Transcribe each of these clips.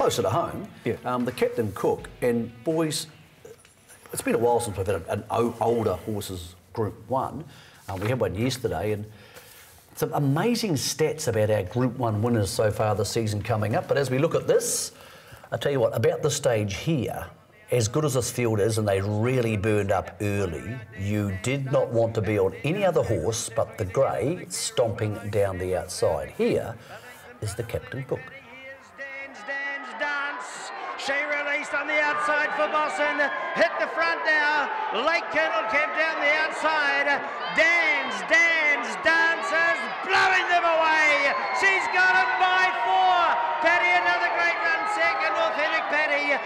closer to home. Yeah. Um, the Captain Cook and boys, it's been a while since we've had an older horses Group One. Um, we had one yesterday, and some amazing stats about our Group One winners so far this season coming up. But as we look at this, I tell you what, about the stage here, as good as this field is, and they really burned up early, you did not want to be on any other horse but the grey stomping down the outside. Here is the Captain Cook. She released on the outside for Bosson. Hit the front now. Lake Kennel came down the outside. Dance, dance, dances, blowing them away. She's got it by four. Paddy, another great run second. Authentic Paddy.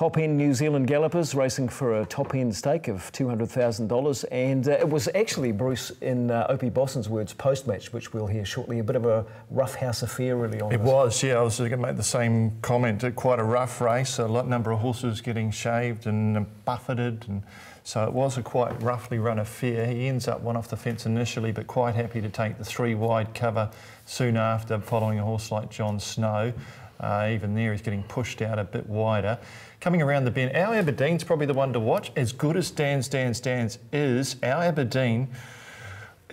Top end New Zealand gallopers racing for a top end stake of $200,000. And uh, it was actually, Bruce, in uh, Opie Bosson's words, post match, which we'll hear shortly, a bit of a rough house affair really on It this. was, yeah. I was going to make the same comment. Uh, Quite a rough race. A lot number of horses getting shaved and buffeted, and so it was a quite roughly run affair. He ends up one off the fence initially, but quite happy to take the three wide cover soon after, following a horse like John Snow. Uh, even there, he's getting pushed out a bit wider. Coming around the bend, our Aberdeen's probably the one to watch. As good as Dan's, Dan's, Dan's is, our Aberdeen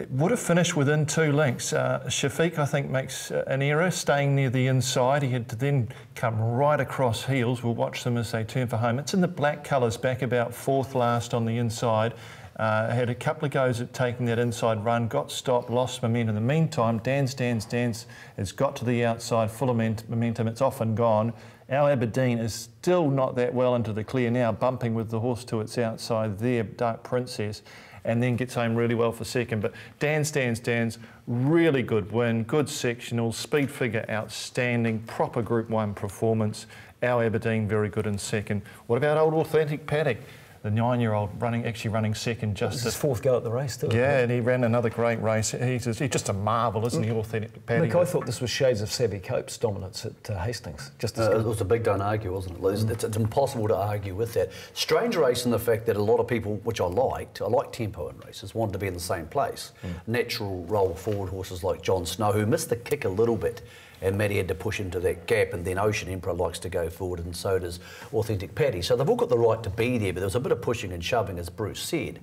would have finished within two lengths. Uh, Shafiq, I think, makes uh, an error staying near the inside. He had to then come right across heels. We'll watch them as they turn for home. It's in the black colours, back about fourth last on the inside. Uh, had a couple of goes at taking that inside run, got stopped, lost momentum. In the meantime, Dan's, Dan's, Dan's has got to the outside, full of momentum. It's off and gone. Our Aberdeen is still not that well into the clear now, bumping with the horse to its outside there, Dark Princess and then gets home really well for second. But Dan stands, Dan's really good win, good sectional, speed figure outstanding, proper Group 1 performance. Our Aberdeen very good in second. What about old authentic Paddy? The nine-year-old running, actually running second This just is his fourth go at the race, too. yeah, and he ran another great race. He's just, he's just a marvel, isn't he, authentic Paddy? Nick, I thought this was shades of Savvy Coup's dominance at uh, Hastings. Just as Uh, it was a big don't argue, wasn't it? Liz? It's, it's impossible to argue with that. Strange race in the fact that a lot of people, which I liked, I like tempo in races, wanted to be in the same place. Natural roll forward horses like John Snow, who missed the kick a little bit, and Matty had to push into that gap, and then Ocean Emperor likes to go forward, and so does Authentic Paddy. So they've all got the right to be there, but there was a bit of pushing and shoving, as Bruce said.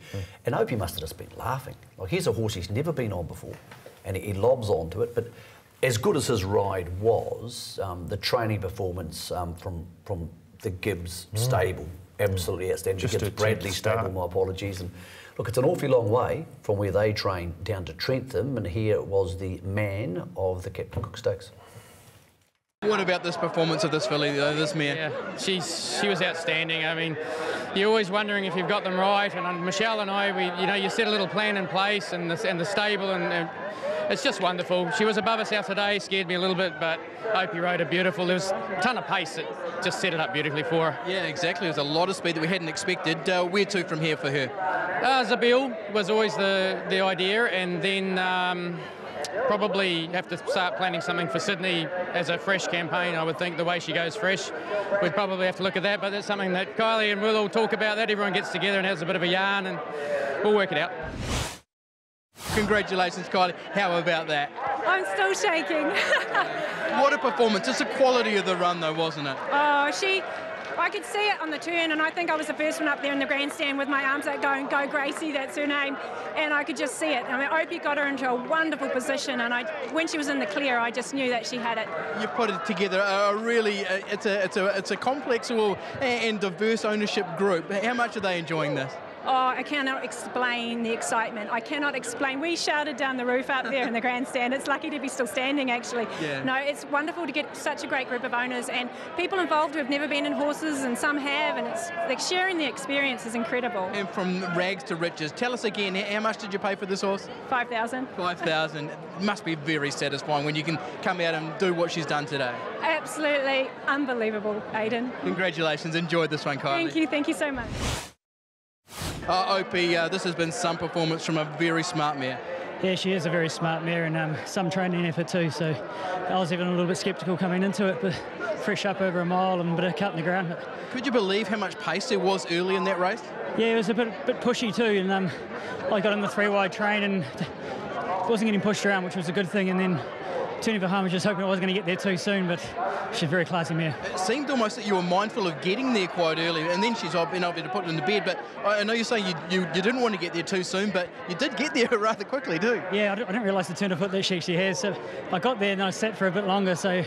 And Opie must have just been laughing. Like, here's a horse he's never been on before, and he, he lobs onto it, but as good as his ride was, um, the training performance um, from from the Gibbs stable, absolutely outstanding. Just the Gibbs Bradley stable, my apologies. And look, it's an awfully long way from where they train down to Trentham, and here was the man of the Captain Cook Stakes. What about this performance of this filly, though, this mare? Yeah, she's she was outstanding. I mean, you're always wondering if you've got them right. And Michelle and I, we you know, you set a little plan in place, and the and the stable, and, and it's just wonderful. She was above us out today, scared me a little bit, but Opie rode her beautiful. There was a ton of pace that just set it up beautifully for her. Yeah, exactly. There's a lot of speed that we hadn't expected. Uh, where to from here for her? Uh, Zabeel was always the the idea, and then. Um, Probably have to start planning something for Sydney as a fresh campaign. I would think the way she goes fresh, we'd probably have to look at that. But that's something that Kylie and we'll all talk about. That everyone gets together and has a bit of a yarn, and we'll work it out. Congratulations, Kylie. How about that? I'm still shaking. What a performance. It's the quality of the run, though, wasn't it? oh, she. I could see it on the turn, and I think I was the first one up there in the grandstand with my arms out going, Go Gracie, that's her name. And I could just see it. I mean, Opie got her into a wonderful position, and I, when she was in the clear, I just knew that she had it. You put it together a really. It's a it's a it's a complex and diverse ownership group. How much are they enjoying this? Oh, I cannot explain the excitement. I cannot explain. We shouted down the roof up there in the grandstand. It's lucky to be still standing, actually. Yeah. No, it's wonderful to get such a great group of owners and people involved who have never been in horses, and some have, and it's like sharing the experience is incredible. And from rags to riches. Tell us again. How much did you pay for this horse? Five thousand. Five thousand. Must be very satisfying when you can come out and do what she's done today. Absolutely unbelievable, Aidan. Congratulations. Enjoyed this one, Kylie. Thank you, thank you so much. Uh, Opie, uh, this has been some performance from a very smart mare. Yeah, she is a very smart mare and um, some training effort too. So I was even a little bit sceptical coming into it, but fresh up over a mile and a bit of cut in the ground. But Could you believe how much pace there was early in that race? yeah, it was a bit bit pushy too, and um, I got in the three wide train and wasn't getting pushed around, which was a good thing. And then turning for harm, just hoping I wasn't going to get there too soon, but she's very classy mare. It seemed almost that you were mindful of getting there quite early, and then she's been able to put it in the bed. But I know you're saying you, you, you didn't want to get there too soon, but you did get there rather quickly, too. Yeah, I didn't, realise the turn of foot that she actually has. So I got there and I sat for a bit longer, so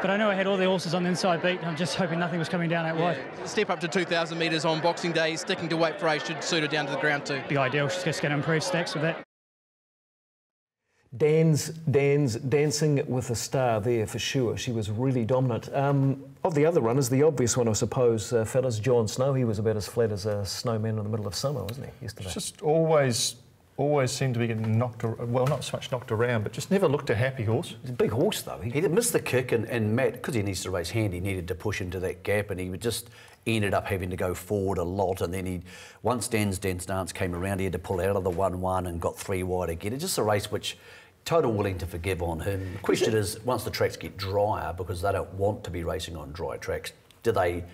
but I know I had all the horses on the inside beat. I'm just hoping nothing was coming down out wide. Step up to 2,000 metres on Boxing Day, sticking to weight for A should suit her down to the ground too. Be ideal. She's just going to improve stacks with that. Dan's, Dan's dancing with a star there for sure. She was really dominant. Um, of the other runners, the obvious one, I suppose, uh, fellas, John Snow. He was about as flat as a snowman in the middle of summer, wasn't he, yesterday? Just always always seemed to be getting knocked, well, not so much knocked around, but just never looked a happy horse. He's a big horse, though. He, he missed the kick, and, and Matt, because he needs to race hand, he needed to push into that gap, and he would just ended up having to go forward a lot. And then he, once Dan's Dance Dance came around, he had to pull out of the 1 1 and got three wide again. It's just a race which total willing to forgive on him. The question is, once the tracks get drier, because they don't want to be racing on dry tracks, do they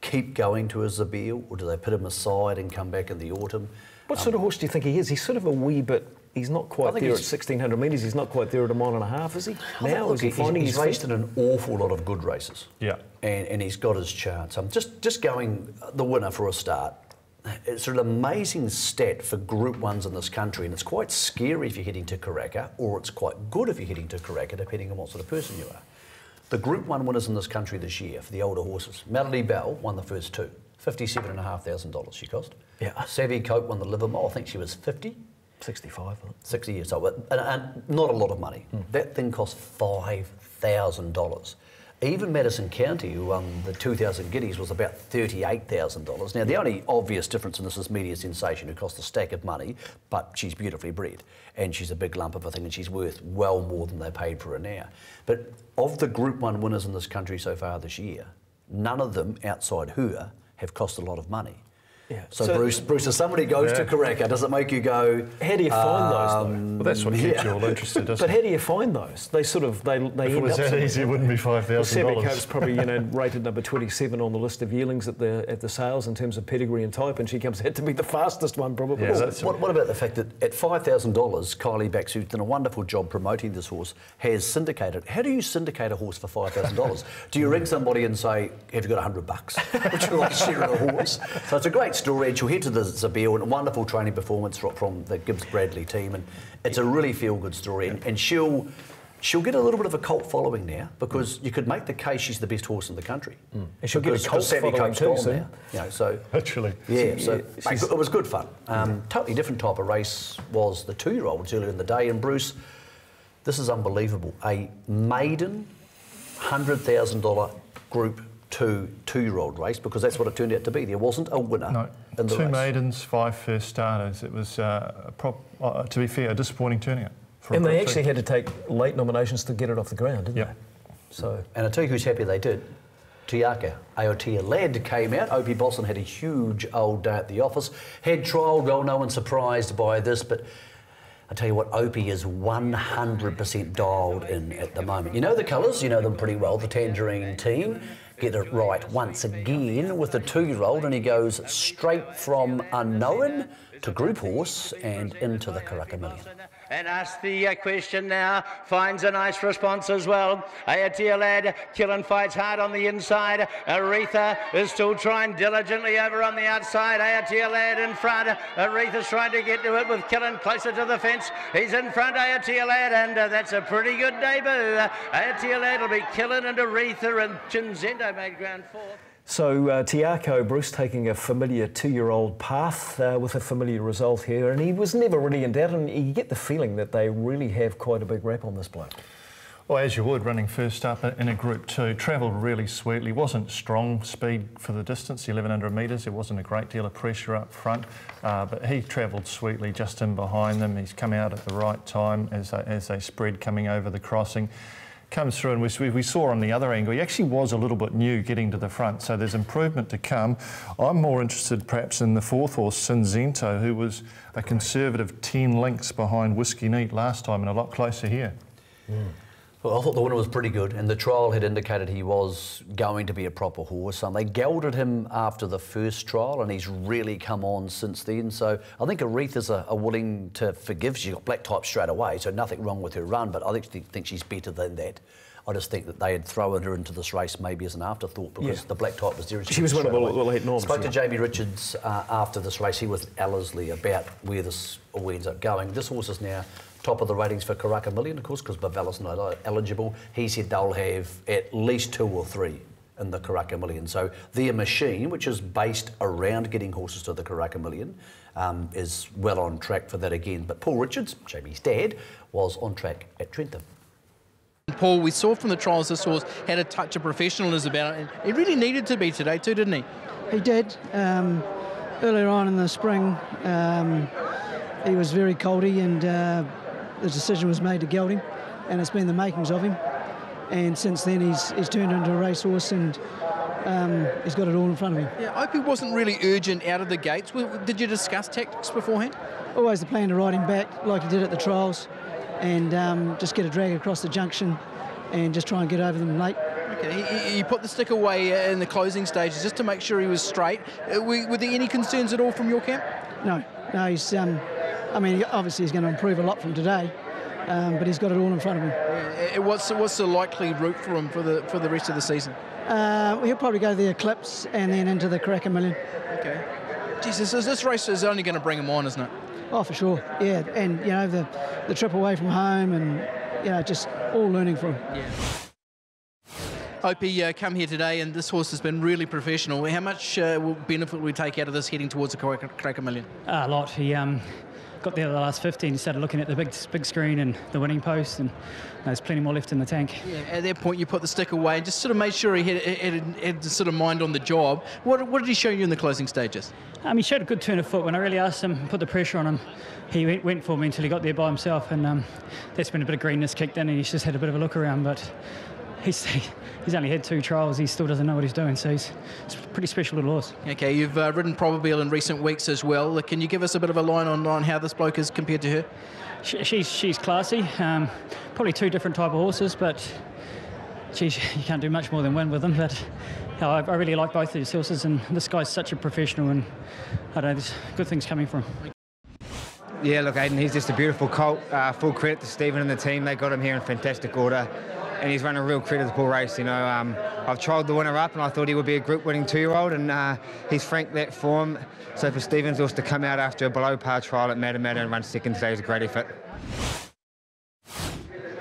keep going to Isabel or do they put him aside and come back in the autumn? What um, sort of horse do you think he is? He's sort of a wee bit he's not quite there at 1600 metres. He's not quite there at a mile and a half, is he? Now is he finding he's, he's raced in an awful lot of good races. Yeah, and, and he's got his chance. I'm just just going the winner for a start. It's an amazing stat for Group Ones in this country, and it's quite scary if you're heading to Karaka, or it's quite good if you're heading to Karaka, depending on what sort of person you are. The Group One winners in this country this year for the older horses. Melody Bell won the first two, fifty-seven and a half thousand dollars she cost. Yeah. Savvy Coup won the Livamol. I think she was fifty. 65. 60 years old, and, and not a lot of money. Mm. That thing cost $5,000. Even Madison County, who won the 2,000 guineas, was about $38,000. Now, the only obvious difference in this is Media Sensation, who cost a stack of money, but she's beautifully bred, and she's a big lump of a thing, and she's worth well more than they paid for her now. But of the Group 1 winners in this country so far this year, none of them, outside her, have cost a lot of money. Yeah. So, so, Bruce, Bruce, if somebody goes yeah. to Karaka, does it make you go? How do you find um, those? Though? Um, well, that's what keeps yeah. you all interested, doesn't but it? But how do you find those? They sort of they they if end it was up that easy, it wouldn't be five thousand dollars. Coup's probably you know rated number twenty-seven on the list of yearlings at the at the sales in terms of pedigree and type, and she comes out to be the fastest one probably. Yeah, well, what, what, about the fact that at five thousand dollars, Kylie Bax, who's done a wonderful job promoting this horse, has syndicated. How do you syndicate a horse for five thousand dollars? do you ring somebody and say, "Have you got a hundred bucks? Would you like to share a horse?" So it's a great story, and she'll head to the Zabeel and a wonderful training performance from the Gibbs Bradley team, and it's a really feel good story. And, and she'll she'll get a little bit of a cult following now because mm. you could make the case she's the best horse in the country. Mm. And she'll because, get a cult following too now. You know, so actually, yeah. So yeah, it was good fun. Um, Totally different type of race was the two-year-olds earlier in the day, and Bruce, this is unbelievable. A maiden hundred thousand dollar group two two-year-old race because that's what it turned out to be. There wasn't a winner. No, two race. maidens, five first starters. It was, uh, prop, uh, to be fair, a disappointing turnout. and they actually two. had to take late nominations to get it off the ground, didn't yep. they? So. And I tell you who's happy they did. Te Akau, Aotea Lad came out. Opie Bosson had a huge old day at the office. Head trial, well, no one's surprised by this, but I tell you what, Opie is 100% dialed in at the moment. You know the colours, you know them pretty well, the Tangerine team get it right once again with the two-year-old and he goes straight from unknown to group horse and into the Karaka Million and asks the uh, question now. Finds a nice response as well. Aotea Lad, Killen fights hard on the inside. Aretha is still trying diligently over on the outside. Aotea Lad in front. Aretha's trying to get to it with Killen closer to the fence. He's in front, Aotea Lad, and uh, that's a pretty good debut. Aotea Lad will be Killen and Aretha, and Cinzento made ground fourth. So uh, Te Akau Bruce taking a familiar two-year-old path uh, with a familiar result here, and he was never really in doubt, and you get the feeling that they really have quite a big rap on this bloke. Well, as you would, running first up in a Group 2, travelled really sweetly, wasn't strong speed for the distance, 1100 metres, there wasn't a great deal of pressure up front, uh, but he travelled sweetly just in behind them, he's come out at the right time as they, as they spread coming over the crossing comes through and we, we saw on the other angle, he actually was a little bit new getting to the front, so there's improvement to come. I'm more interested perhaps in the fourth horse, Cinzento, who was a conservative 10 lengths behind Whiskey Neat last time and a lot closer here. Mm. Well, I thought the winner was pretty good, and the trial had indicated he was going to be a proper horse. And they gelded him after the first trial, and he's really come on since then. So I think Aretha's are, are willing to forgive. She got black type straight away, so nothing wrong with her run. But I she think she's better than that. I just think that they had thrown her into this race maybe as an afterthought because Yeah. the black type was there. She was one of the- the late norms, Spoke to. Jamie Richards uh, after this race. He was Ellerslie about where this all ends up going. This horse is now top of the ratings for Karaka Million, of course, because Bavella's not eligible. He said they'll have at least two or three in the Karaka Million. So their machine, which is based around getting horses to the Karaka Million, um, is well on track for that again. But Paul Richards, Jamie's dad, was on track at Trentham. Paul, we saw from the trials this horse had a touch of professionalism about it. and It really needed to be today too, didn't he? He did. Um, earlier on in the spring, um, he was very coldy, and uh, the decision was made to geld him, and it's been the makings of him. And since then, he's, he's turned into a racehorse, and um, he's got it all in front of him. Yeah, Opie wasn't really urgent out of the gates. Did you discuss tactics beforehand? Always the plan to ride him back, like he did at the trials, and um, just get a drag across the junction, and just try and get over them late. Okay, he put the stick away in the closing stages just to make sure he was straight. Uh, Were, were there any concerns at all from your camp? No, no, he's. Um, I mean, obviously he's going to improve a lot from today, um, but he's got it all in front of him. Uh, What's, what's the likely route for him for the for the rest of the season? Uh, he'll probably go to the Eclipse and then into the Karaka Million. Okay. Jesus, this- this race is only going to bring him on, isn't it? Oh, for sure. Yeah, and you know the the trip away from home and you know just all learning from. him. Opie, uh, come here today, and this horse has been really professional. How much uh, benefit will we take out of this heading towards the Karaka Karaka Million? A lot. He um, got there the last 15. He started looking at the big big screen and the winning post, and there's plenty more left in the tank. Yeah, at that point, you put the stick away and just sort of made sure he had, had, had the sort of mind on the job. What, what did he show you in the closing stages? Um, he showed a good turn of foot. When I really asked him, put the pressure on him, he went, went for me until he got there by himself, and um, that's when a bit of greenness kicked in, and he's just had a bit of a look around. But he's he's only had two trials. He still doesn't know what he's doing, so he's, he's a pretty special little horse. Okay, you've uh, ridden Probabeel in recent weeks as well. Can you give us a bit of a line on, on how this bloke is compared to her? She, she's she's classy. Um, probably two different type of horses, but geez, you can't do much more than win with them. But no, I, I really like both of these horses, and this guy's such a professional, and I don't know, there's good things coming from him. Yeah, look, Aiden, he's just a beautiful colt. Uh, full credit to Stephen and the team. They got him here in fantastic order. And he's run a real creditable race. You know, um, I've trialled the winner up, and I thought he would be a group-winning two-year-old, and uh, he's franked that form. So for Stevens also to come out after a below-par trial at Matamata and run second today is a great effort.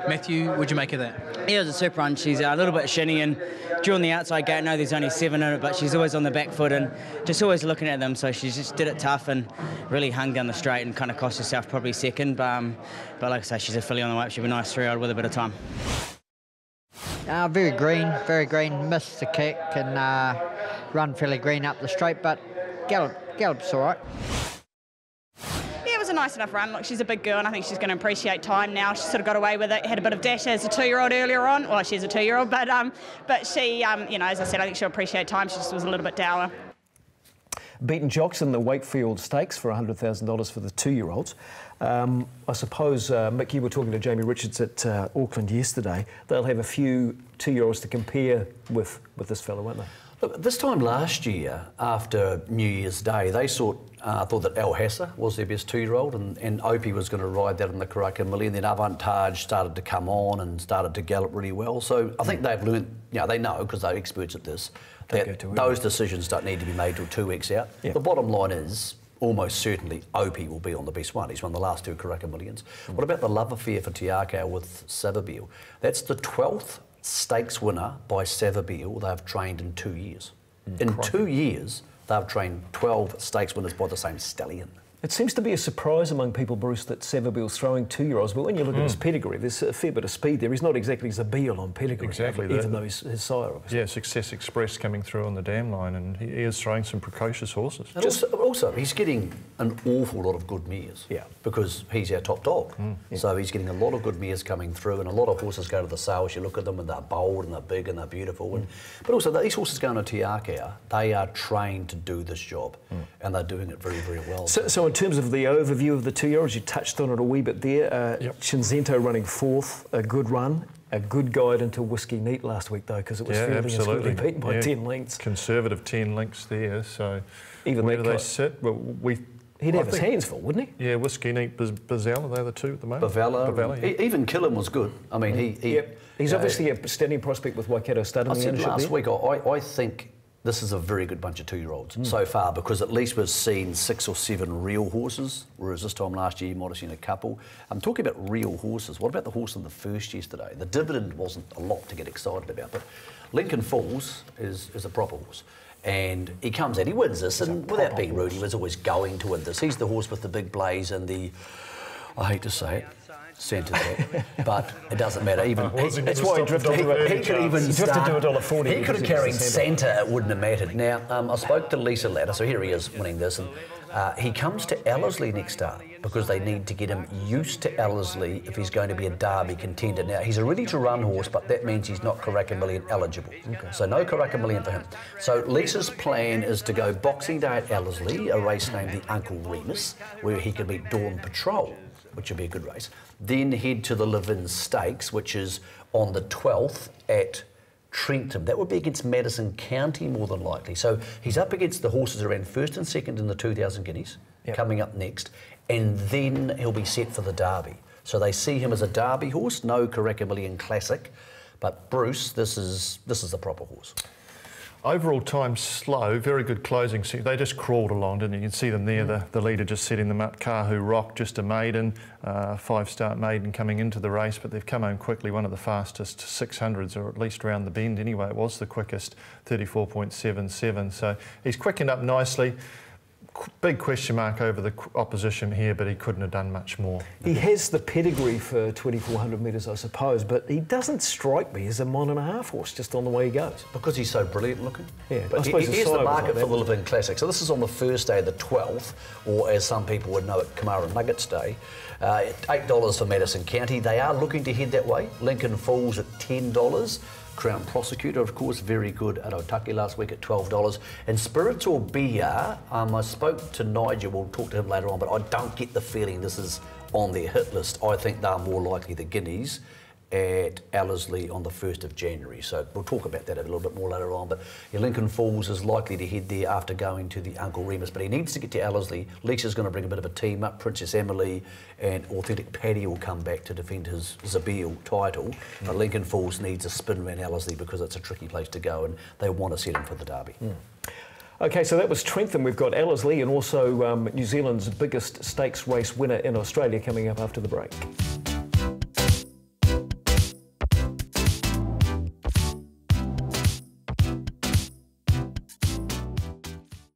Matthew, what'd you make of that? Yeah, it was a super run. She's a little bit shinny and during the outside gate, I know there's only seven in it, but she's always on the back foot and just always looking at them. So she just did it tough and really hung down the straight and kind of cost herself probably second. But, um, but like I say, she's a filly on the way up. She'll be a nice three odd with a bit of time. Uh, very green, very green. Missed the kick and uh, run fairly green up the straight, but Gallop, Gallop's all right. Yeah, it was a nice enough run. Look, she's a big girl, and I think she's going to appreciate time now. She sort of got away with it. Had a bit of dash as a two-year-old earlier on. Well, she's a two-year-old, but um, but she, um, you know, as I said, I think she'll appreciate time. She just was a little bit dour. Beaten jocks in the Wakefield Stakes for $100,000 for the two-year-olds. Um, I suppose, uh, Mick, you were talking to Jamie Richards at uh, Auckland yesterday. They'll have a few two-year-olds to compare with, with this fellow, won't they? Look, this time last year, after New Year's Day, they thought, uh, thought that El Hassa was their best two-year-old and, and Opie was going to ride that in the Karaka Million. Then Avantage started to come on and started to gallop really well. So I think they've learned, you know, they know because they're experts at this, that go too early. those decisions don't need to be made till two weeks out. The bottom line is, almost certainly Opie will be on the best one. He's won the last two Karaka Millions. What about the love affair for Te Akau with Savabeel? That's the 12th stakes winner by Savabeel they've trained in two years. Mm, in two years, they've trained 12 stakes winners by the same stallion. It seems to be a surprise among people, Bruce, that Savabeel's throwing two-year-olds. But when you look at his Mm. pedigree, there's a fair bit of speed there. He's not exactly Zabeel on pedigree, Exactly, even the- though he's his sire, obviously. Yeah, Success Express coming through on the dam line, and he, he is throwing some precocious horses. And also, also, he's getting an awful lot of good mares. Yeah. Because he's our top dog. Hmm. So he's getting a lot of good mares coming through, and a lot of horses go to the sales. You look at them, and they're bold, and they're big, and they're beautiful. And, but also, these horses going to Te Akau, they are trained to do this job, and they're doing it very, very well. So, so in terms of the overview of the two-year-olds, you touched on it a wee bit there. Uh, Cinzento running fourth, a good run. a good guide into Whiskey Neat last week, though, because it was yeah, fairly absolutely. and beaten by Yeah. 10 lengths. Conservative 10 lengths there, so Even where do they cut- sit? Well, we, He'd I have his hands full, wouldn't he? Yeah, Whiskey Neat, Biz- Bizella, they're the two at the moment. Bavella. Bavella, yeah. Even Killam was good. I mean, he. he Yep. He's you know, obviously a standing prospect with Waikato Stud in I the said ownership last there. week, I, I think this is a very good bunch of two-year-olds Hmm. so far because at least we've seen six or seven real horses, whereas this time last year you might have seen a couple. I'm talking about real horses. What about the horse in the first yesterday? The dividend wasn't a lot to get excited about, but Lincoln Falls is, is a proper horse. And he comes in, he wins this, and without being rude, he was always going to win this. He's the horse with the big blaze and the, I hate to say it, centre back, but it doesn't matter. Even wasn't That's why he drifted the he, he could even He drifted start, to a dollar forty He could have because he was carried the centre. centre. It wouldn't have mattered. Now um, I spoke to Lisa Latta, so here he is winning this, and uh, he comes to Ellerslie next start because they need to get him used to Ellerslie if he's going to be a Derby contender. Now he's a ready-to-run horse, but that means he's not Karaka Million eligible. So no Karaka Million for him. So Lisa's plan is to go Boxing Day at Ellerslie, a race named the Uncle Remus, where he could beat Dawn Patrol which would be a good race. Then head to the Levin Stakes, which is on the 12th at Trentham. That would be against Madison County more than likely. So he's up against the horses around first and second in the 2,000 guineas, coming up next, and then he'll be set for the Derby. So they see him as a Derby horse, no Karaka Classic, but Bruce, this is this is the proper horse. Overall time slow, very good closing. They just crawled along, didn't you? You can see them there, the, the leader just setting them up. Kahu Rock, just a maiden, uh, five start maiden coming into the race, but they've come home quickly. One of the fastest 600s, or at least round the bend anyway. It was the quickest, 34.77. So he's quickened up nicely. Qu- Big question mark over the opposition here, but he couldn't have done much more. He has the pedigree for 2,400 metres, I suppose, but he doesn't strike me as a mile and a half horse just on the way he goes. Because he's so brilliant looking. Yeah, But he- suppose his here's the market like for the Levin Classic. So this is on the first day, of the 12th, or as some people would know it, Kamara Nuggets Day. Uh, $8 for Madison County. They are looking to head that way. Lincoln Falls at $10. Crown Prosecutor, of course, very good at Otaki last week at $12. And Spirits or Beer, um, I spoke to Nigel, we'll talk to him later on, but I don't get the feeling this is on their hit list. I think they're more likely the Guineas at Ellerslie on the 1st of January. So we'll talk about that a little bit more later on. But yeah, Lincoln Falls is likely to head there after going to the Uncle Remus, but he needs to get to Ellerslie. Lisa's going to bring a bit of a team up. Princess Emily and Authentic Paddy will come back to defend his Zabeel title. But Lincoln Falls needs a spin around Ellerslie because it's a tricky place to go and they want to set him for the Derby. Okay, so that was Trentham. We've got Ellerslie and also um, New Zealand's biggest stakes race winner in Australia coming up after the break.